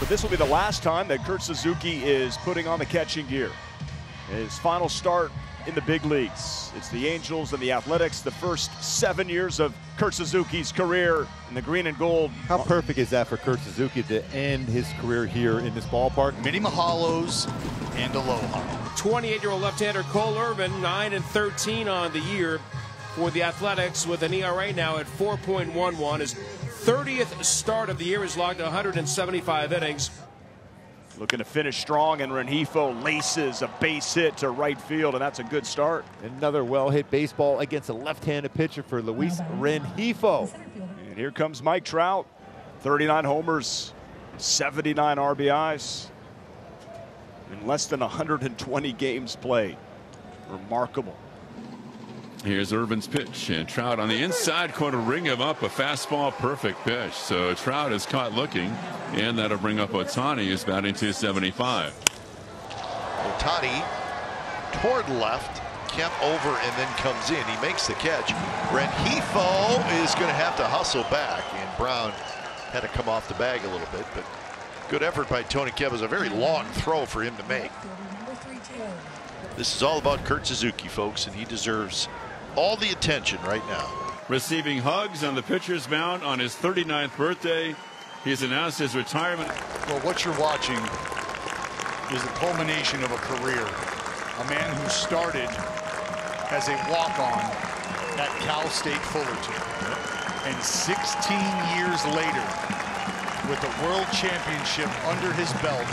But this will be the last time that Kurt Suzuki is putting on the catching gear. His final start in the big leagues. It's the Angels and the Athletics, the first seven years of Kurt Suzuki's career in the green and gold. How perfect is that for Kurt Suzuki to end his career here in this ballpark? Many mahalos and aloha. 28-year-old left-hander Cole Irvin, 9 and 13 on the year for the Athletics with an ERA now at 4.11. His 30th start of the year is logged 175 innings. Looking to finish strong, and Rengifo laces a base hit to right field, and that's a good start. Another well-hit baseball against a left-handed pitcher for Luis Rengifo. And here comes Mike Trout, 39 homers, 79 RBIs, in less than 120 games played. Remarkable. Here's Irvin's pitch, and Trout on the inside corner ring him up a fastball perfect pitch. So Trout is caught looking, and that'll bring up Ohtani, who's batting 275. Ohtani toward left, Kemp over, and then comes in. He makes the catch. Rengifo is going to have to hustle back, and Brown had to come off the bag a little bit, but good effort by Tony Kemp. It was a very long throw for him to make. This is all about Kurt Suzuki, folks, and he deserves all the attention right now. Receiving hugs on the pitcher's mound on his 39th birthday. He's announced his retirement. Well, what you're watching is the culmination of a career. A man who started as a walk-on at Cal State Fullerton. And 16 years later, with the world championship under his belt,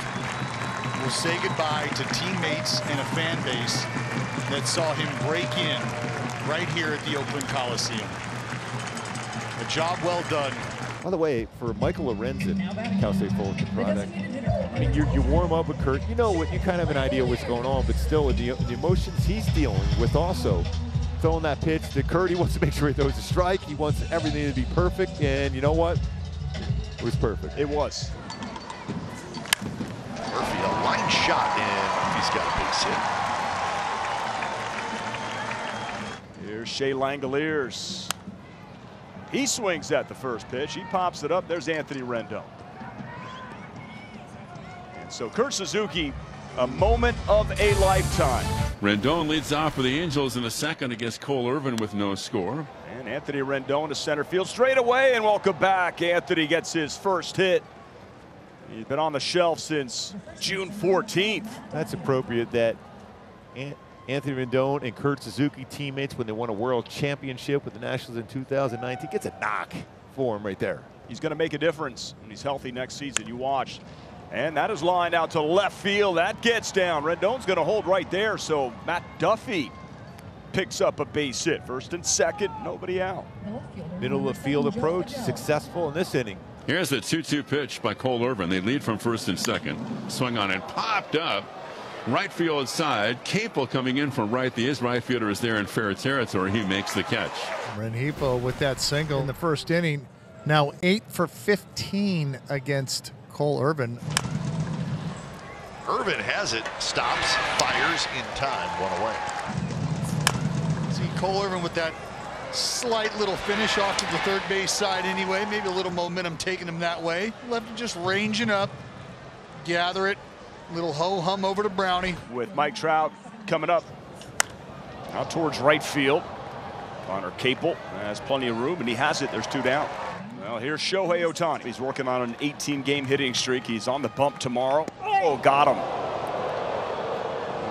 will say goodbye to teammates and a fan base that saw him break in right here at the Oakland Coliseum. A job well done. By the way, for Michael Lorenzen, Cal State Fullerton product, I mean, you, you warm up with Kurt. You know what? You kind of have an idea what's going on, but still, the, the emotions he's dealing with also throwing that pitch to Kurt. He wants to make sure he throws a strike. He wants everything to be perfect, and you know what? It was perfect. It was. Murphy, a line shot, and he's got a base hit. Here's Shea Langeliers. He swings at the first pitch. He pops it up. There's Anthony Rendon. And so Kurt Suzuki, a moment of a lifetime. Rendon leads off for the Angels in the second against Cole Irvin with no score. And Anthony Rendon to center field straight away and welcome back. Anthony gets his first hit. He's been on the shelf since June 14th. That's appropriate that Anthony Rendon and Kurt Suzuki teammates when they won a world championship with the Nationals in 2019 gets a knock for him right there. He's going to make a difference when he's healthy next season. You watch. And that is lined out to left field. That gets down. Rendon's going to hold right there. So Matt Duffy picks up a base hit. First and second, nobody out. Middle of the field approach, successful in this inning. Here's the 2-2 pitch by Cole Irvin. They lead from first and second. Swung on and popped up. Right field side. Capel coming in from right. The is right fielder is there in fair territory. He makes the catch. Rengifo with that single in the first inning. Now 8 for 15 against Cole Irvin. Irvin has it, stops, fires in time, one away. See Cole Irvin with that slight little finish off to the third base side anyway. Maybe a little momentum taking him that way. Left him just ranging up, gather it, little ho hum over to Brownie. With Mike Trout coming up out towards right field. Connor Capel has plenty of room, and he has it. There's two down. Well, here's Shohei Ohtani. He's working on an 18-game hitting streak. He's on the bump tomorrow. Oh, got him.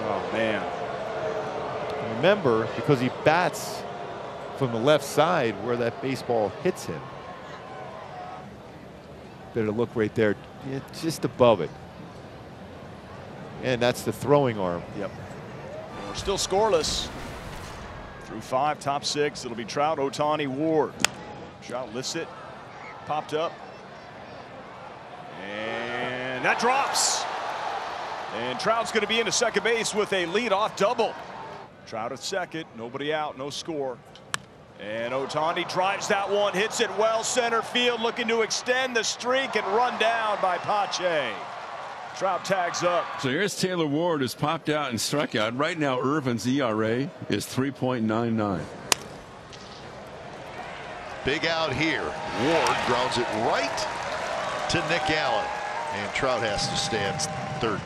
Oh, man. Remember, because he bats from the left side where that baseball hits him. Better look right there, yeah, just above it. And that's the throwing arm. Yep. We're still scoreless. Through five, top six. It'll be Trout, Ohtani, Ward. Trout lifts it. Popped up. And that drops. And Trout's going to be into second base with a leadoff double. Trout at second. Nobody out. No score. And Ohtani drives that one, hits it well center field, looking to extend the streak and run down by Pache. Trout tags up. So here's Taylor Ward who's popped out and struck out. Right now, Irvin's ERA is 3.99. Big out here. Ward grounds it right to Nick Allen. And Trout has to stand third.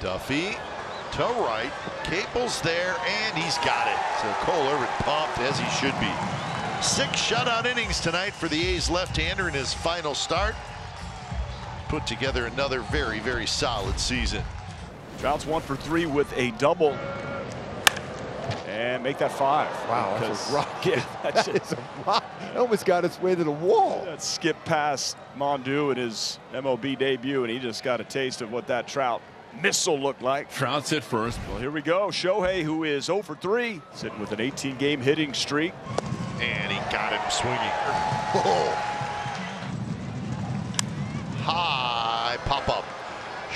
Duffy to right. Capel's there, and he's got it. So Cole Irvin pumped as he should be. Six shutout innings tonight for the A's left-hander in his final start. Put together another very, very solid season. Trout's one for three with a double. And make that five. Wow, that's a rocket. Yeah, that's That is a rock. It almost got its way to the wall. That skip past Mondou in his MLB debut, and he just got a taste of what that Trout missile looked like. Trout's at first. Well, here we go. Shohei, who is 0 for 3, sitting with an 18 game hitting streak. And he got him swinging. Oh.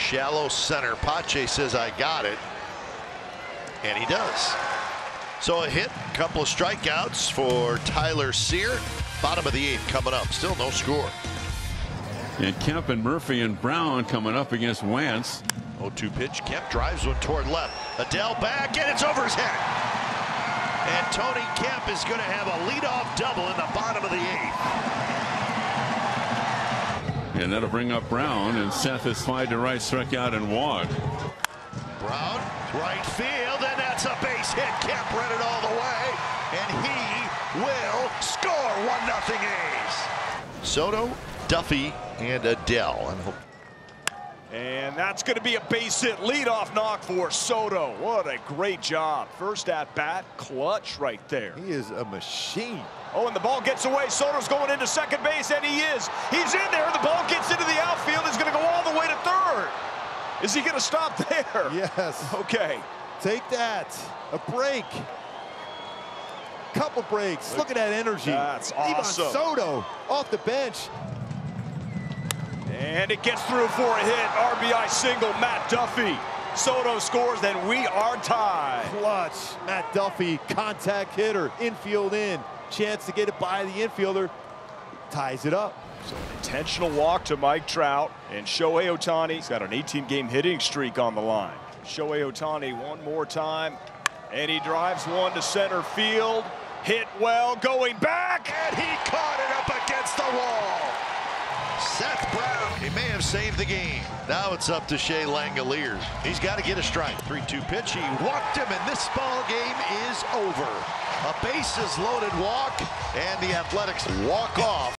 Shallow center. Pache says, I got it. And he does. So a hit, couple of strikeouts for Tyler Cyr. Bottom of the eighth coming up. Still no score. And Kemp and Murphy and Brown coming up against Wantz. 0-2 pitch. Kemp drives one toward left. Adell back, and it's over his head. And Tony Kemp is going to have a leadoff double in the bottom of the eighth. And that'll bring up Brown. And Seth is slide to right, struck out and walked. Brown, right field, and that's a base hit. Kemp read it all the way, and he will score 1-0 A's. Soto, Duffy, and Adell. And And that's going to be a base hit leadoff knock for Soto. What a great job. First at bat, clutch right there. He is a machine. Oh, and the ball gets away. Soto's going into second base, and he is. He's in there. The ball gets into the outfield. He's going to go all the way to third. Is he going to stop there? Yes. Okay. Take that. A break. Couple breaks. Look at that energy. That's Livan awesome. Soto off the bench. And it gets through for a hit. RBI single, Matt Duffy. Soto scores, then we are tied. Clutch. Matt Duffy, contact hitter, infield in. Chance to get it by the infielder. Ties it up. So intentional walk to Mike Trout. And Shohei Ohtani's got an 18 game hitting streak on the line. Shohei Ohtani one more time. And he drives one to center field. Hit well, going back. And he caught it up against the wall. He may have saved the game. Now it's up to Shea Langeliers. He's got to get a strike. 3-2 pitch. He walked him, and this ball game is over. A bases loaded walk, and the Athletics walk off.